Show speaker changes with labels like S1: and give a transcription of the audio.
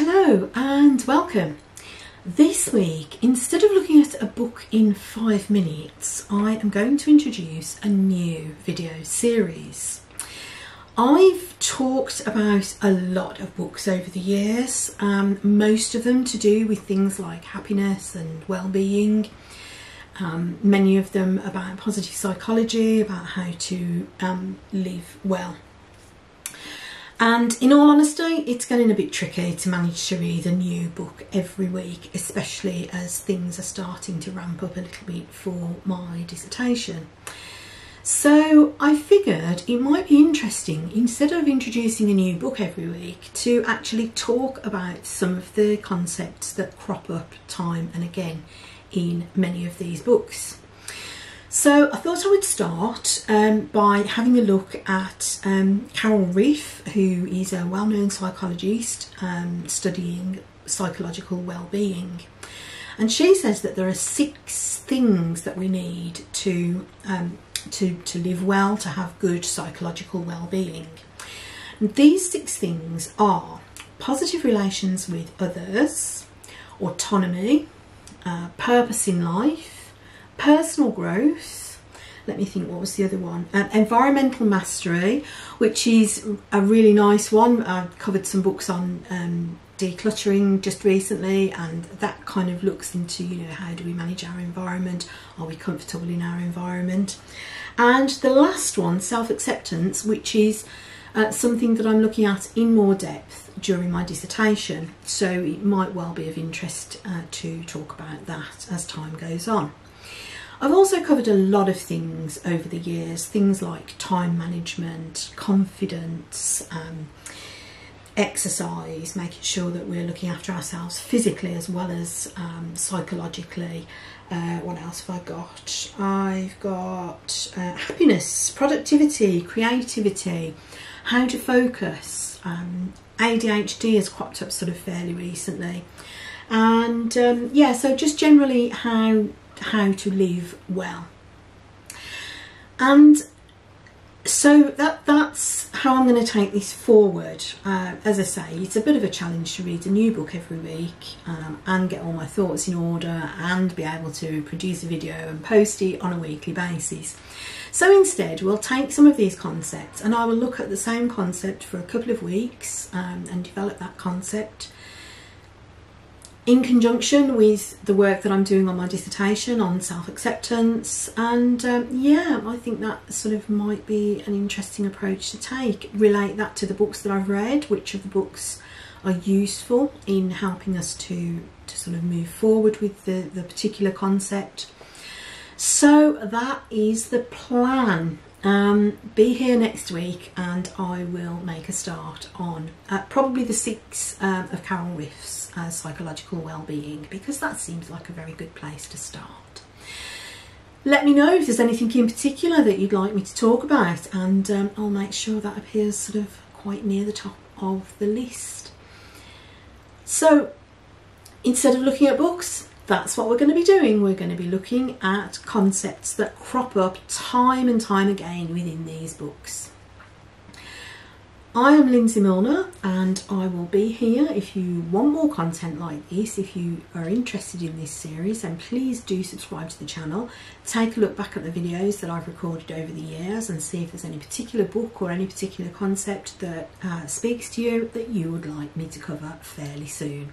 S1: Hello and welcome. This week, instead of looking at a book in five minutes, I am going to introduce a new video series. I've talked about a lot of books over the years, um, most of them to do with things like happiness and well-being, um, many of them about positive psychology, about how to um, live well. And in all honesty, it's getting a bit tricky to manage to read a new book every week, especially as things are starting to ramp up a little bit for my dissertation. So I figured it might be interesting, instead of introducing a new book every week, to actually talk about some of the concepts that crop up time and again in many of these books. So I thought I would start um, by having a look at um, Carol Reef, who is a well-known psychologist um, studying psychological well-being. And she says that there are six things that we need to, um, to, to live well, to have good psychological well-being. These six things are positive relations with others, autonomy, uh, purpose in life, personal growth. Let me think, what was the other one? Uh, environmental mastery, which is a really nice one. I covered some books on um, decluttering just recently, and that kind of looks into, you know, how do we manage our environment? Are we comfortable in our environment? And the last one, self acceptance, which is uh, something that I'm looking at in more depth during my dissertation. So it might well be of interest uh, to talk about that as time goes on. I've also covered a lot of things over the years, things like time management, confidence, um, exercise, making sure that we're looking after ourselves physically as well as um, psychologically. Uh, what else have I got? I've got uh, happiness, productivity, creativity, how to focus. Um, ADHD has cropped up sort of fairly recently. And um, yeah, so just generally how how to live well. And so that that's how I'm going to take this forward. Uh, as I say, it's a bit of a challenge to read a new book every week um, and get all my thoughts in order and be able to produce a video and post it on a weekly basis. So instead, we'll take some of these concepts and I will look at the same concept for a couple of weeks um, and develop that concept in conjunction with the work that I'm doing on my dissertation on self-acceptance. And um, yeah I think that sort of might be an interesting approach to take. Relate that to the books that I've read which of the books are useful in helping us to to sort of move forward with the, the particular concept. So that is the plan um, be here next week and I will make a start on uh, probably the six um, of Carol Ryff's uh, psychological well-being because that seems like a very good place to start. Let me know if there's anything in particular that you'd like me to talk about and um, I'll make sure that appears sort of quite near the top of the list. So instead of looking at books, that's what we're going to be doing. We're going to be looking at concepts that crop up time and time again within these books. I am Lindsay Milner and I will be here if you want more content like this, if you are interested in this series then please do subscribe to the channel, take a look back at the videos that I've recorded over the years and see if there's any particular book or any particular concept that uh, speaks to you that you would like me to cover fairly soon.